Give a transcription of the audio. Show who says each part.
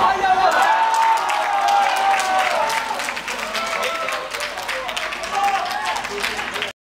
Speaker 1: 아야.